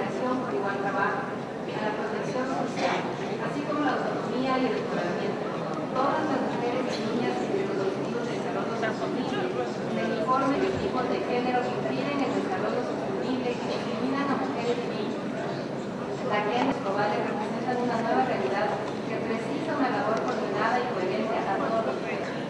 remuneración por igual trabajo, a la protección social, así como la autonomía y el empoderamiento. Todas las mujeres y niñas en los objetivos de desarrollo sostenible, del informe de tipos de género que impiden el desarrollo sostenible y discriminan a mujeres y niños. La agenda global representa una nueva realidad que precisa una labor coordinada y coherente a todos los niveles.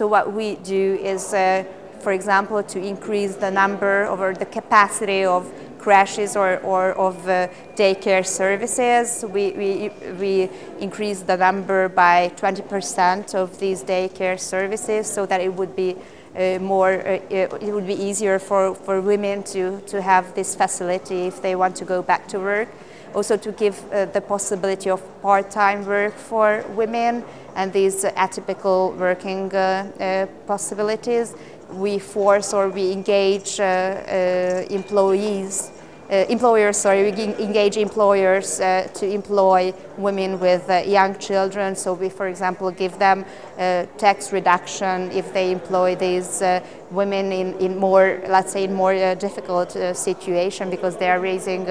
So what we do is, uh, for example, to increase the number or the capacity of crèches or, or of uh, daycare services. We, we, we increase the number by 20% of these daycare services so that it would be uh, more, uh, it would be easier for, for women to, to have this facility if they want to go back to work. Also to give uh, the possibility of part-time work for women and these atypical working uh, uh, possibilities. We force or we engage uh, employees Uh, employers, sorry, we engage employers uh, to employ women with uh, young children. So we, for example, give them uh, tax reduction if they employ these uh, women in, in more, let's say, in more difficult situation because they are raising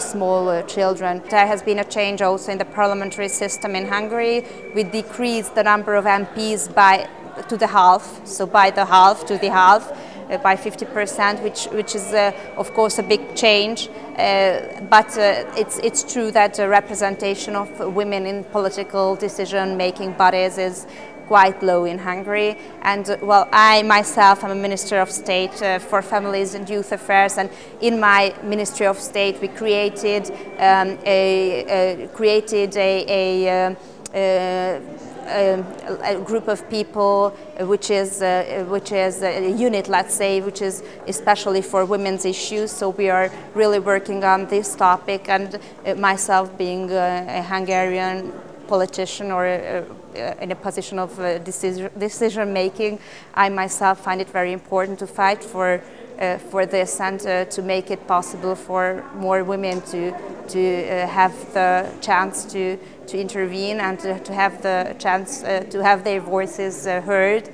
small children. There has been a change also in the parliamentary system in Hungary. We decreased the number of MPs by to the half, so by the half to the half. Uh, by 50%, which, which is uh, of course a big change. Uh, but it's, it's true that the representation of women in political decision-making bodies is quite low in Hungary. And uh, well, I myself am a Minister of State uh, for Families and Youth Affairs, and in my Ministry of State we created um, a, created a, a, a a, group of people which is, uh, which is a unit, let's say, which is especially for women's issues. So we are really working on this topic and uh, myself being a Hungarian politician or a, in a position of uh, decision, decision making, I myself find it very important to fight for uh, for this and uh, to make it possible for more women to to uh, have the chance to to intervene and to, to have the chance uh, to have their voices uh, heard.